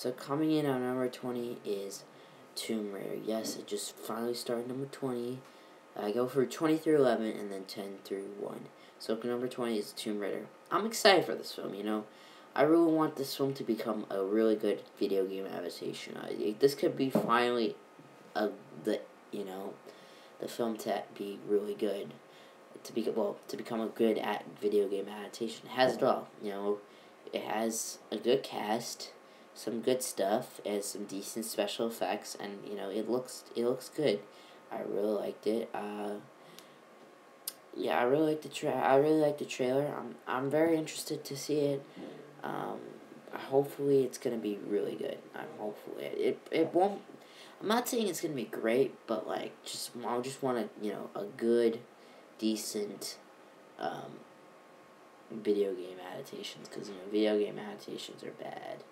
So coming in on number 20 is Tomb Raider. Yes, it just finally started number 20. I go for 20 through 11 and then 10 through 1. So number 20 is Tomb Raider. I'm excited for this film, you know. I really want this film to become a really good video game adaptation. This could be finally a, the, you know, the film to be really good. To be well, to become a good at video game adaptation. It has it all, you know. It has a good cast some good stuff and some decent special effects and you know it looks it looks good. I really liked it uh yeah i really like the tra- i really like the trailer. I'm i'm very interested to see it. Um hopefully it's gonna be really good. I'm hopefully it it won't i'm not saying it's gonna be great but like just i just want to you know a good decent um video game adaptations because you know video game adaptations are bad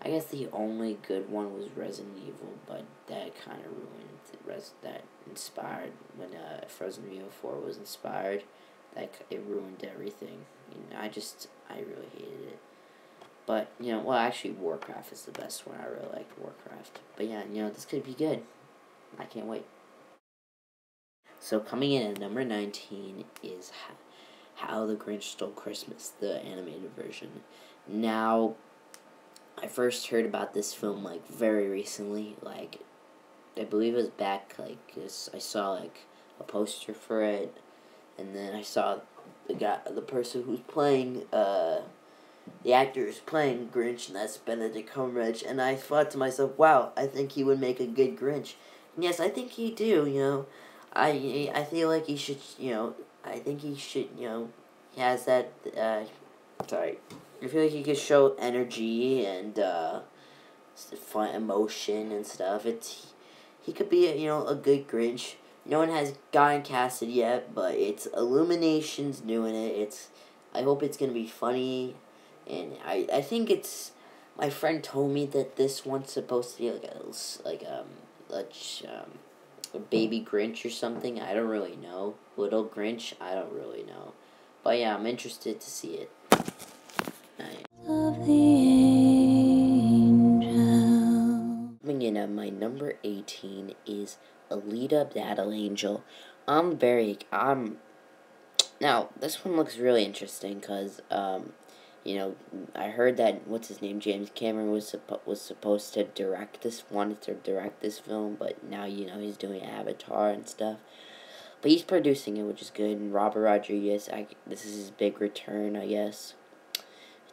I guess the only good one was Resident Evil, but that kind of ruined res that inspired when uh, Resident Evil Four was inspired. That it ruined everything. I just I really hated it. But you know, well, actually, Warcraft is the best one. I really like Warcraft. But yeah, you know, this could be good. I can't wait. So coming in at number nineteen is How the Grinch Stole Christmas, the animated version. Now, I first heard about this film like very recently. Like, I believe it was back like I saw like a poster for it, and then I saw the guy, the person who's playing, uh, the actor who's playing Grinch, and that's Benedict Cumberbatch. And I thought to myself, wow, I think he would make a good Grinch. And yes, I think he do. You know, I I feel like he should. You know, I think he should. You know, he has that. Uh, sorry I feel like he could show energy and uh, fun emotion and stuff. It's he could be a, you know a good Grinch. No one has gotten casted yet, but it's Illumination's doing it. It's I hope it's gonna be funny, and I I think it's. My friend told me that this one's supposed to be like a like um like um a baby Grinch or something. I don't really know. Little Grinch. I don't really know, but yeah, I'm interested to see it. Coming in at my number 18 is Alita Battle Angel. I'm very, I'm, now, this one looks really interesting because, um, you know, I heard that, what's his name, James Cameron was, suppo- was supposed to direct this, wanted to direct this film, but now, you know, he's doing Avatar and stuff. But he's producing it, which is good, and Robert Rodriguez, I, this is his big return, I guess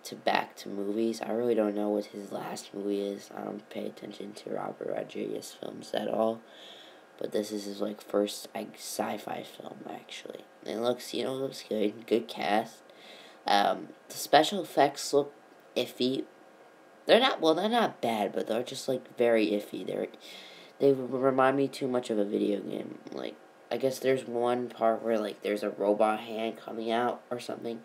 to back to movies. I really don't know what his last movie is. I don't pay attention to Robert Rodriguez films at all. But this is his like first like sci-fi film actually. It looks you know looks good, good cast. Um, the special effects look iffy. They're not well. They're not bad, but they're just like very iffy. They're they remind me too much of a video game. Like I guess there's one part where like there's a robot hand coming out or something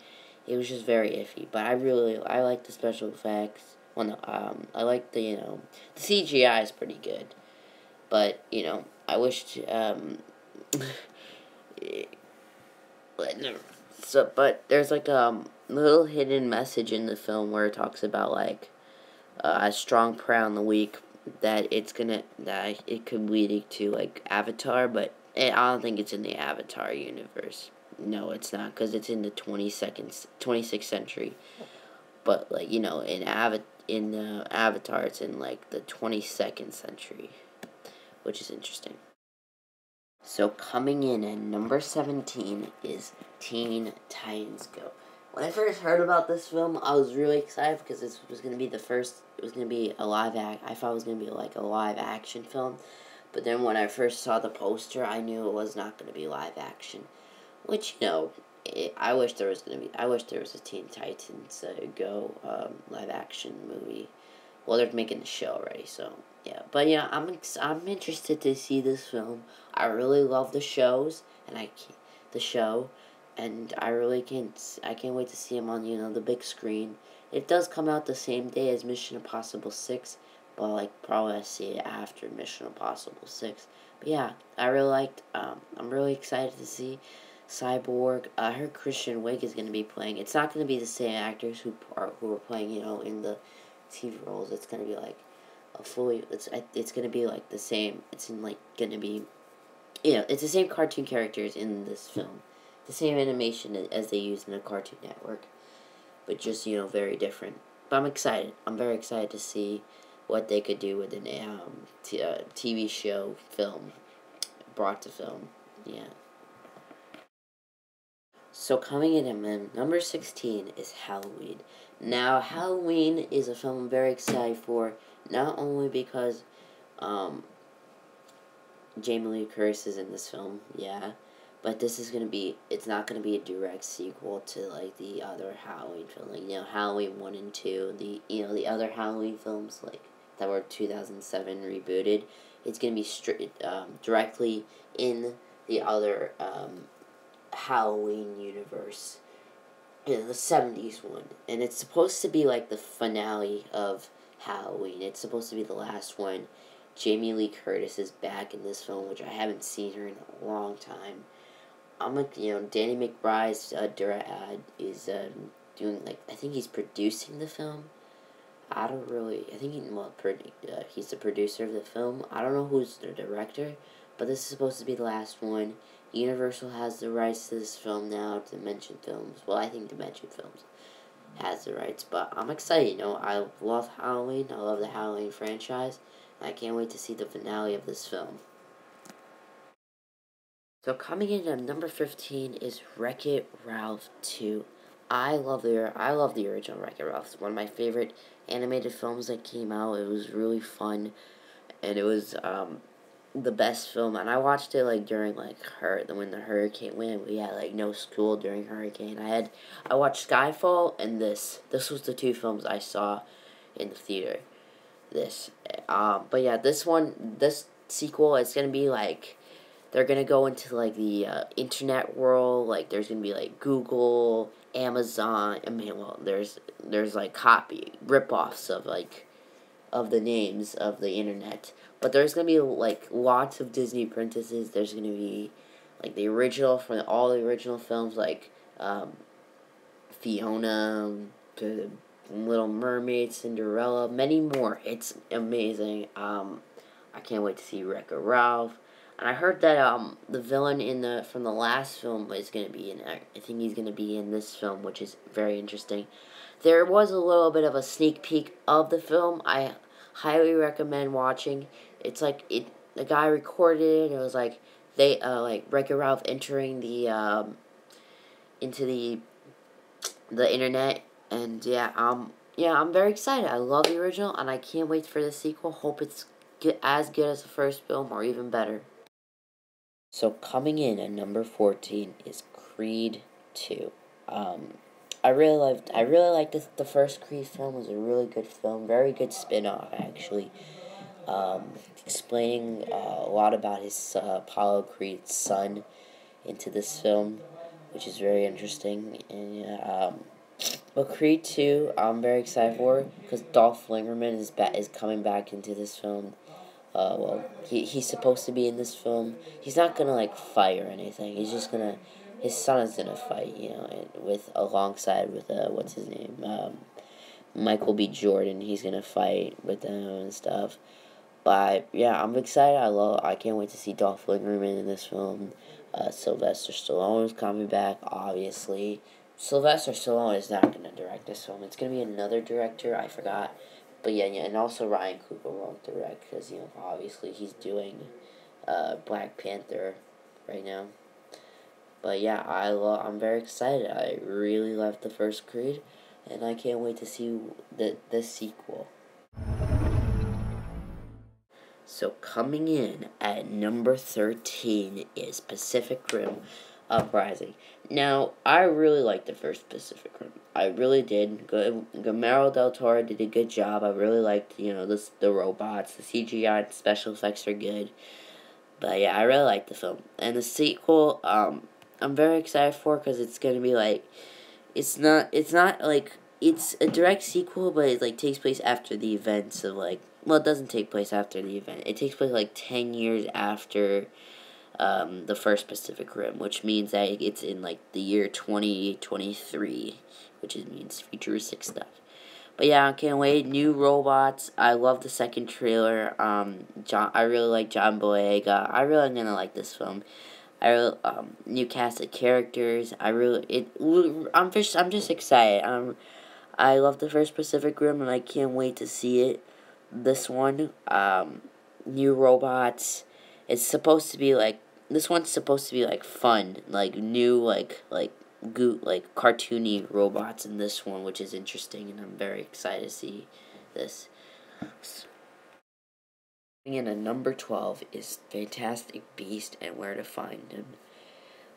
it was just very iffy. But I really I like the special effects. Well, no, um, I like the you know the CGI is pretty good, but you know I wished um. so, but there's like a um, little hidden message in the film where it talks about like uh, a strong prayer on the weak that it's gonna that it could lead to like Avatar, but it, I don't think it's in the Avatar universe. No, it's not because it's in the 22nd, 26th century. But like you know, in Ava- in uh, Avatar, it's in like the 22nd century, which is interesting. So coming in at number 17 is Teen Titans Go. When I first heard about this film, I was really excited because this was going to be the first, it was going to be a live act, I thought it was going to be like a live action film. But then when I first saw the poster, I knew it was not going to be live action. Which you know, it, I wish there was gonna be. I wish there was a Teen Titans uh, Go um, live action movie. Well, they're making the show already, so yeah. But yeah, I'm I'm interested to see this film. I really love the shows, and I the show, and I really can't. I can't wait to see him on you know the big screen. It does come out the same day as Mission Impossible Six, but like probably I see it after Mission Impossible Six. But yeah, I really liked. Um, I'm really excited to see Cyborg. I heard Kristen Wiig is going to be playing. It's not going to be the same actors who are who are playing, you know, in the TV roles. It's gonna be like a fully. It's it's gonna be like the same. It's in like gonna be, you know, it's the same cartoon characters in this film, the same animation as they use in the Cartoon Network, but just you know very different. But I'm excited. I'm very excited to see what they could do with an um, t- uh, TV show film brought to film. Yeah. So coming in at number 16 is Halloween. Now, Halloween is a film I'm very excited for, not only because um, Jamie Lee Curtis is in this film, yeah, but this is gonna be it's not gonna be a direct sequel to like the other Halloween film, like you know Halloween one and two, the you know the other Halloween films like that were two thousand seven rebooted. It's gonna be straight um, directly in the other um, Halloween universe in the 70s one. And it's supposed to be like the finale of Halloween. It's supposed to be the last one. Jamie Lee Curtis is back in this film, which I haven't seen her in a long time. I'm like, you know, Danny McBride's uh, direct, uh, is um, doing like I think he's producing the film. I don't really. I think he well, uh, he's the producer of the film. I don't know who's the director, but this is supposed to be the last one. Universal has the rights to this film now. Dimension Films. Well, I think Dimension Films has the rights, but I'm excited. You know, I love Halloween. I love the Halloween franchise. I can't wait to see the finale of this film. So coming in at number fifteen is Wreck It Ralph two. I love the I love the original Wreck It Ralph. It's one of my favorite animated films that came out. It was really fun, and it was um, the best film, and I watched it like during like her when the hurricane when we had like no school during hurricane. I had I watched Skyfall and this. This was the two films I saw in the theater. This, um, but yeah, this one, this sequel, it's gonna be like they're gonna go into like the uh, internet world. Like there's gonna be like Google, Amazon. I mean, well, there's there's like copy rip-offs of like of the names of the internet. But there's gonna be like lots of Disney princesses. There's gonna be like the original from all the original films, like um, Fiona, the Little Mermaid, Cinderella, many more. It's amazing. Um, I can't wait to see Wreck-It Ralph. And I heard that um the villain in the from the last film is gonna be in. I think he's gonna be in this film, which is very interesting. There was a little bit of a sneak peek of the film. I highly recommend watching. It's like it. The guy recorded it. It was like they uh like Wreck-It Ralph entering the um into the the internet and yeah um yeah I'm very excited. I love the original and I can't wait for the sequel. Hope it's as good as the first film or even better. So coming in at number fourteen is Creed two. Um, I really loved. I really liked the the first Creed film. was a really good film. Very good spin off actually. Um, explaining uh, a lot about his uh, Apollo Creed's son into this film, which is very interesting. And um, but Creed two, I'm very excited for because Dolph Lundgren is ba- is coming back into this film. Uh, well, he he's supposed to be in this film. He's not gonna like fight or anything. He's just gonna his son is gonna fight, you know, with alongside with uh what's his name, um, Michael B. Jordan. He's gonna fight with them and stuff. But yeah, I'm excited. I love. I can't wait to see Dolph Lundgren in this film. Uh, Sylvester Stallone is coming back, obviously. Sylvester Stallone is not gonna direct this film. It's gonna be another director. I forgot. But yeah, yeah, and also Ryan Coogler won't direct because you know obviously he's doing uh, Black Panther right now. But yeah, I love. I'm very excited. I really loved the first Creed, and I can't wait to see the the sequel. So coming in at number thirteen is Pacific Rim Uprising. Now, I really liked the first Pacific Rim. I really did. Guillermo del Toro did a good job. I really liked, you know, this the robots, the CGI, the special effects are good. But yeah, I really liked the film. And the sequel, um, I'm very excited for because it's gonna be like, it's not it's not like it's a direct sequel, but it like takes place after the events of like well, it doesn't take place after the event. It takes place like ten years after um, the first Pacific Rim, which means that it's in like the year twenty twenty three, which is, means futuristic stuff. But yeah, I can't wait. New robots. I love the second trailer. Um, John, I really like John Boyega. I really am gonna like this film. I really, um, new cast of characters. I really it. I'm just I'm just excited. Um, I love the first Pacific Rim, and I can't wait to see it. This one, um, new robots. It's supposed to be like this one's supposed to be like fun, like new, like like goot like cartoony robots in this one, which is interesting, and I'm very excited to see this. In a number twelve is Fantastic Beast and Where to Find Him,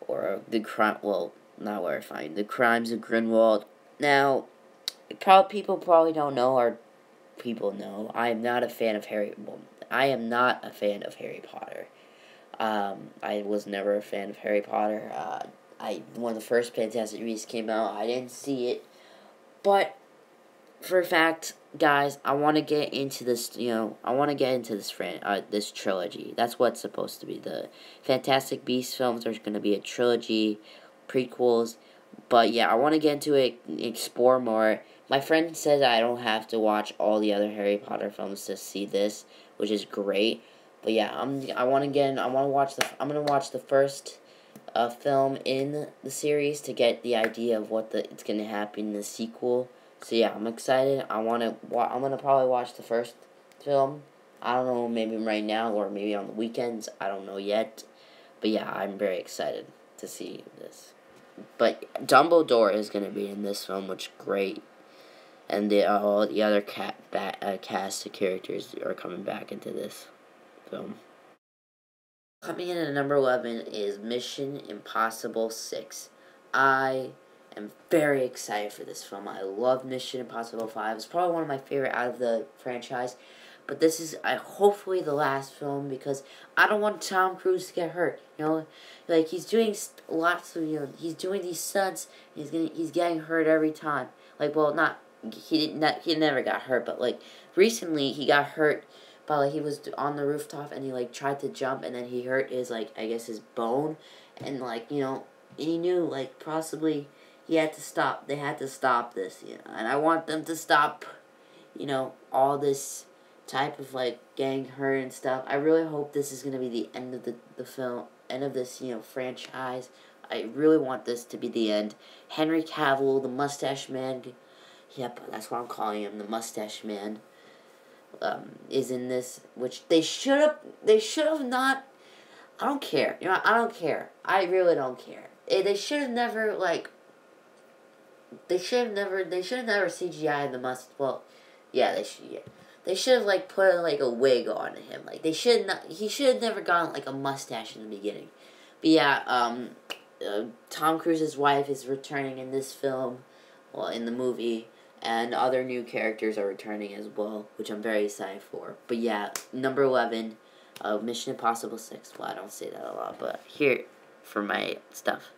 or the crime. Well, not where to find the crimes of Grindelwald. Now, probably people probably don't know, or people know. I am not a fan of Harry. Well, I am not a fan of Harry Potter. Um, I was never a fan of Harry Potter. Uh, I when the first Fantastic Beasts came out, I didn't see it, but for a fact, guys, I want to get into this. You know, I want to get into this fran- uh, this trilogy. That's what's supposed to be. The Fantastic Beasts films are going to be a trilogy, prequels. But yeah, I want to get into it, explore more. My friend says I don't have to watch all the other Harry Potter films to see this, which is great. But yeah, I'm I want to get I want to watch the I'm gonna watch the first a film in the series to get the idea of what the it's gonna happen in the sequel. So yeah, I'm excited. I wanna wa- I'm gonna probably watch the first film. I don't know, maybe right now or maybe on the weekends. I don't know yet, but yeah, I'm very excited to see this. But Dumbledore is gonna be in this film, which great, and the all the other cat ba- uh, cast of characters are coming back into this film. Coming in at number 11 is Mission Impossible 6. I am very excited for this film. I love Mission Impossible 5. It's probably one of my favorite out of the franchise. But this is hopefully the last film because I don't want Tom Cruise to get hurt. You know, like he's doing lots of you know he's doing these stunts. He's getting he's getting hurt every time. Like well not he didn't he never got hurt, but like recently he got hurt but like he was on the rooftop and he like tried to jump and then he hurt his like I guess his bone and like you know he knew like possibly he had to stop they had to stop this you know and I want them to stop you know all this type of like getting hurt and stuff. I really hope this is gonna be the end of the the film end of this you know franchise. I really want this to be the end. Henry Cavill the mustache man yep that's why I'm calling him the mustache man um, is in this, which they should have. They should have not. I don't care. You know, I don't care. I really don't care. They, they should have never like. They should have never. They should have never CGI the must. Well, yeah, they should. Yeah. They should have like put like a wig on him. Like they should not. He should have never gotten like a mustache in the beginning. But yeah, um, uh, Tom Cruise's wife is returning in this film, well, in the movie and other new characters are returning as well, which I'm very excited for. But yeah, number 11, uh, Mission Impossible 6. Well, I don't say that a lot, but here for my stuff.